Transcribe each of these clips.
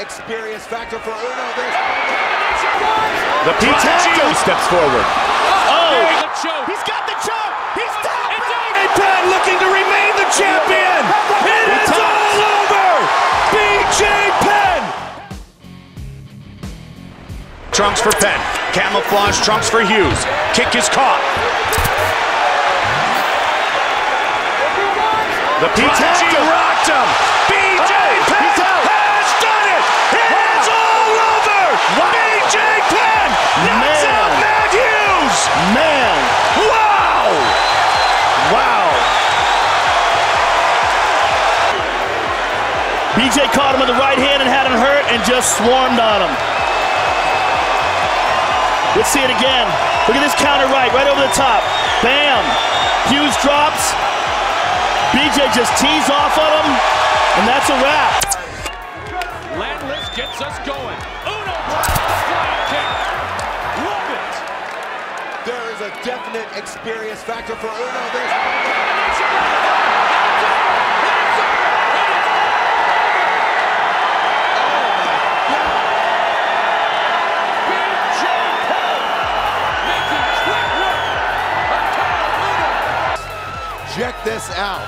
experience factor for Uno. There's The Prodigy steps forward. Oh! He's got the choke! He's down! BJ Penn looking to remain the champion. It is all over. BJ Penn. Trunks for Penn. Camouflage trunks for Hughes. Kick is caught. The Prodigy rocked him. BJ Penn over. BJ Penn knocks Man. out Matt Hughes. Man! Wow. Wow! BJ caught him with the right hand and had him hurt and just swarmed on him. Let's see it again. Look at this counter right, right over the top. Bam! Hughes drops. BJ just tees off on him, and that's a wrap. Landless gets us going. A definite experience factor for Uno. There's check this out.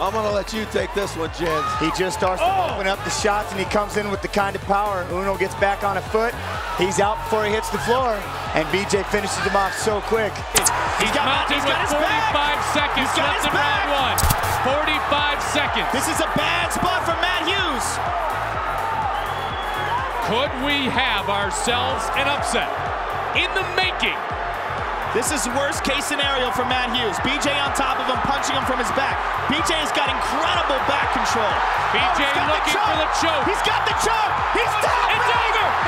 I'm gonna let you take this one, Jens. He just starts to oh. open up the shots and he comes in with the kind of power. Uno gets back on a foot. He's out before he hits the floor. And BJ finishes him off so quick. He's mounted with 45 seconds He's got left his in round one. 45 seconds. This is a bad spot for Matt Hughes. Could we have ourselves an upset in the making? This is worst case scenario for Matt Hughes. BJ on top of him, punching him from his back. BJ has got incredible back control. BJ oh, he's got the looking choke. for the choke. He's got the choke. He's down. It's over!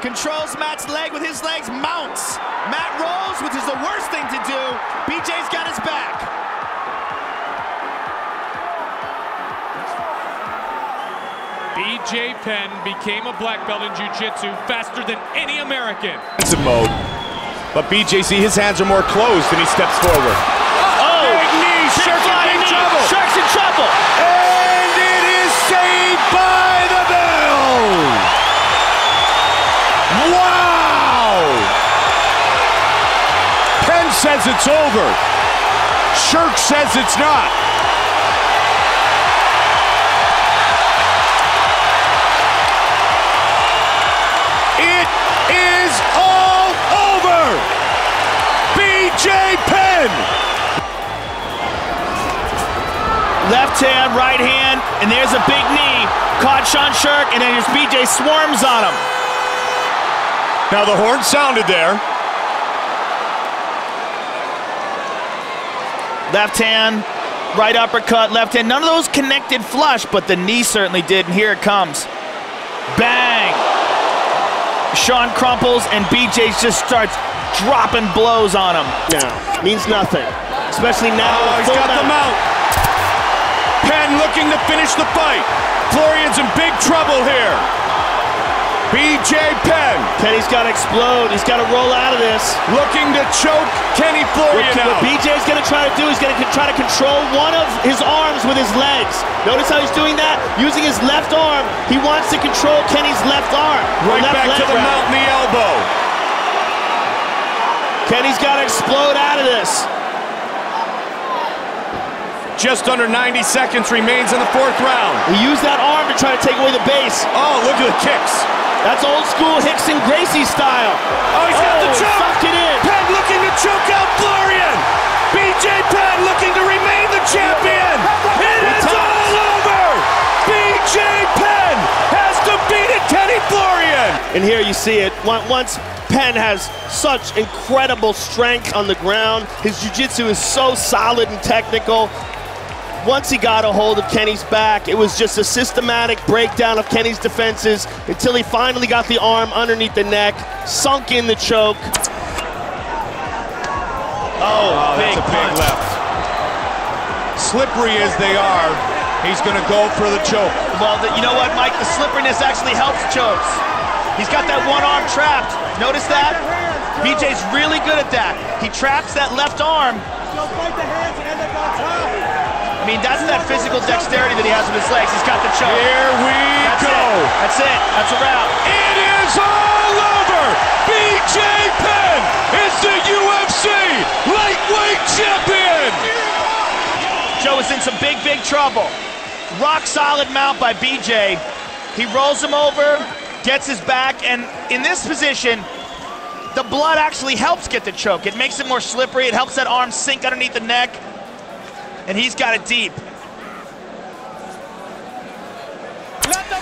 Controls Matt's leg with his legs, mounts. Matt rolls, which is the worst thing to do. BJ's got his back. BJ Penn became a black belt in jiu-jitsu faster than any American. defensive mode. But BJC, his hands are more closed and he steps forward. Oh! oh big knee, Sherk's in flying big knee. trouble. Sherk's in trouble. And it is saved by says it's over. Sherk says it's not. It is all over. BJ Penn. Left hand, right hand, and there's a big knee. Caught Sean Sherk, and then his BJ swarms on him. Now the horn sounded there. Left hand, right uppercut, left hand. None of those connected flush, but the knee certainly did, and here it comes. Bang! Sean crumples, and BJ just starts dropping blows on him. Now, means nothing. Especially now. Oh, with he's full got the mount. mount. Penn looking to finish the fight. Florian's in big trouble here. BJ Penn Kenny's got to explode. He's got to roll out of this. looking to choke Kenny What, Florian what out. BJ's going to try to do is going to try to control one of his arms with his legs. Notice how he's doing that? Using his left arm. He wants to control Kenny's left arm. Right left back to the mount and the elbow. Kenny's got to explode out of this. Just under 90 seconds remains in the fourth round. He used that arm to try to take away the base. Oh, look at the kicks. That's old school Rickson Gracie style. Oh, he's got the oh, choke. Sucked it in. Penn looking to choke out Florian. BJ Penn looking to remain the champion. It is all over. BJ Penn has defeated Kenny Florian. And here you see it. Once- Once Penn has such incredible strength on the ground, his jiu-jitsu is so solid and technical. Once he got a hold of Kenny's back, it was just a systematic breakdown of Kenny's defenses until he finally got the arm underneath the neck, sunk in the choke. Oh, the big punch. left. Slippery as they are, he's going to go for the choke. Well, the, you know what, Mike? The slipperiness actually helps chokes. He's got that one arm trapped. Notice that? BJ's really good at that. He traps that left arm. I mean, that's that physical dexterity that he has with his legs. He's got the choke. Here we That's go. it. That's it. That's a wrap. It is all over. BJ Penn is the UFC lightweight champion. Joe is in some big, big trouble. Rock solid mount by BJ. He rolls him over, gets his back, and in this position, the blood actually helps get the choke. It makes it more slippery. It helps that arm sink underneath the neck, and he's got it deep.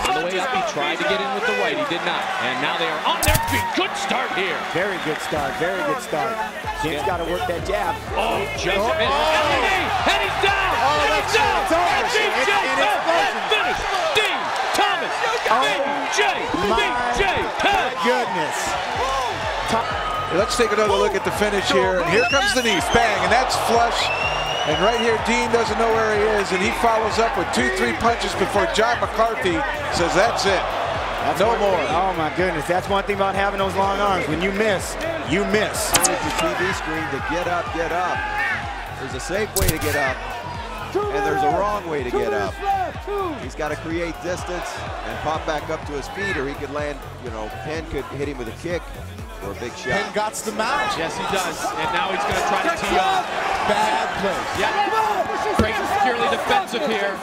On the way up, he tried to get in with the right. He did not. And now they are on their feet. Good start here. Very good start, very good start. Jim's got to work that jab. Oh, just oh. missed. And the. And he's down. Oh, and he's down. it. It's over. And BJ It's an Penn explosion. Dean Thomas. BJ. BJ Penn. goodness. Let's take another look at the finish here. And here comes the knee, bang, and that's flush. And right here, Dean doesn't know where he is, and he follows up with two, three punches before John McCarthy says, that's it. That's no one- more. Oh my goodness, that's one thing about having those long arms. When you miss, you miss. With your TV screen to get up, get up. There's a safe way to get up, and there's a wrong way to get up. He's got to create distance and pop back up to his feet, or he could land, you know, Penn could hit him with a kick or a big shot. Penn got the mount. Yes, he does. And now he's going to try to tee off. Bad place. Yeah. Creighton's purely defensive here.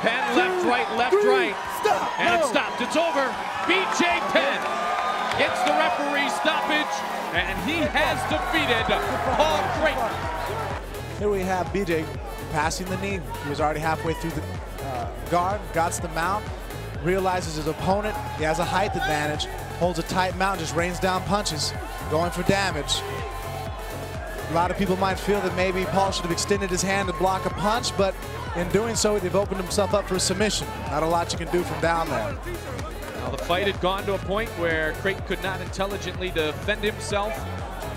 Penn left, right, left, right. And it stopped. It's over. BJ Penn gets the referee stoppage, and he has defeated Paul Creighton. Here we have BJ passing the knee. He was already halfway through the uh, guard, got the mount, realizes his opponent, he has a height advantage, holds a tight mount, just rains down punches, going for damage. A lot of people might feel that maybe Paul should have extended his hand to block a punch, but in doing so, they've opened himself up for a submission. Not a lot you can do from down there. Now, the fight had gone to a point where Creighton could not intelligently defend himself,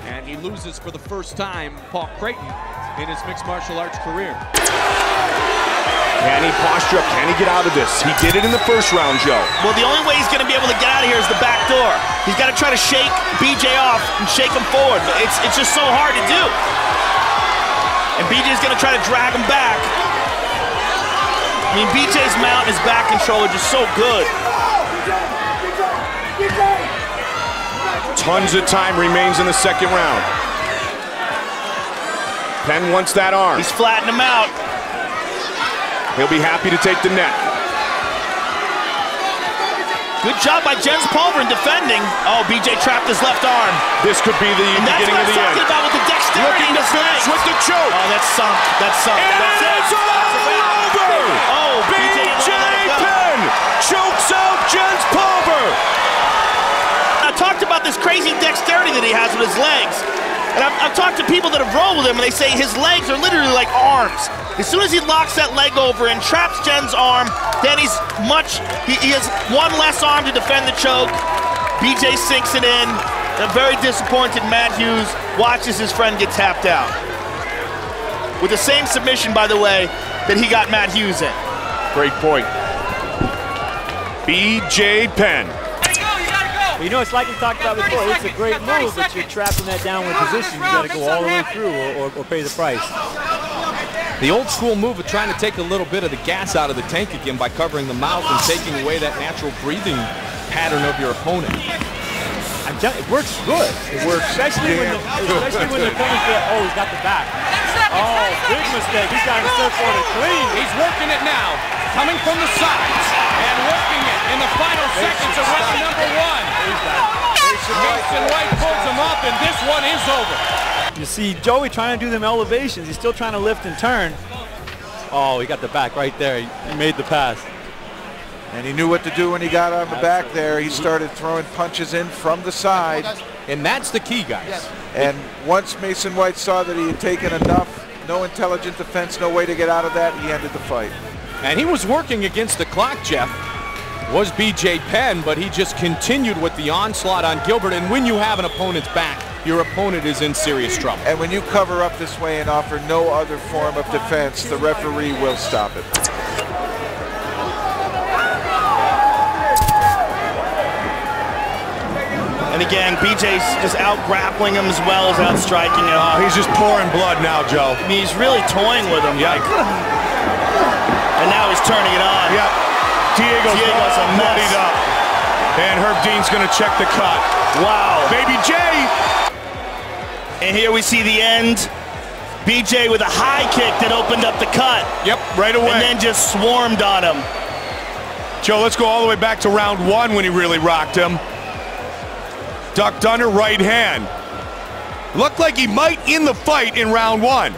and he loses for the first time, Paul Creighton, in his mixed martial arts career. Can he posture up? Can he get out of this? He did it in the first round, Joe. Well, the only way he's going to be able to get out of here is the back door. He's got to try to shake BJ off and shake him forward. But it's, it's just so hard to do. And BJ's going to try to drag him back. I mean, BJ's mount and his back control are just so good. Tons of time remains in the second round. Penn wants that arm. He's flattening him out. He'll be happy to take the net. Good job by Jens Pulver in defending. Oh, BJ trapped his left arm. This could be the And that's beginning what of I'm talking end. about with the dexterity Looking in to his finish legs. with the choke. Oh, that's sunk. That's sunk. And That's it. it's all over. Oh, BJ BJ didn't let it go. Penn chokes out Jens Pulver. I talked about this crazy dexterity that he has with his legs. And I've, I've talked to people that have rolled with him, and they say his legs are literally like arms. As soon as he locks that leg over and traps Jen's arm, then he's much, he, he has one less arm to defend the choke. BJ sinks it in. A very disappointed Matt Hughes watches his friend get tapped out. With the same submission, by the way, that he got Matt Hughes in. Great point. BJ Penn. Well, you know, it's like we talked about before. It's a great move, but you're trapped in that downward position. You got to go all the way through or, or, or pay the price. The old school move of trying to take a little bit of the gas out of the tank again by covering the mouth and taking away that natural breathing pattern of your opponent. I'm telling you, it works good. It works, especially when the, especially when the opponent feels, oh, he's got the back. Oh, big mistake. He's got himself on it clean. He's working it now, coming from the sides, and working it in the final seconds of round number one. Mason White pulls him up, and this one is over. You see Joey trying to do them elevations. He's still trying to lift and turn. Oh, he got the back right there. He made the pass. And he knew what to do when he got on the back there. He started throwing punches in from the side. And that's the key, guys. And once Mason White saw that he had taken enough, no intelligent defense, no way to get out of that, he ended the fight. And he was working against the clock, Jeff. Was BJ Penn, but he just continued with the onslaught on Gilbert. And when you have an opponent's back, your opponent is in serious trouble. And when you cover up this way and offer no other form of defense, the referee will stop it. And again, BJ's just out grappling him as well as out striking him. Oh, he's just pouring blood now, Joe. I mean, he's really toying with him. Yeah. Like, turning it on. Yep. Diego's, Diego's a mess. bloodied up. And Herb Dean's going to check the cut. Wow. Baby J. And here we see the end. BJ with a high kick that opened up the cut. Yep, right away. And then just swarmed on him. Joe, let's go all the way back to round one when he really rocked him. Ducked under right hand. Looked like he might in the fight in round one.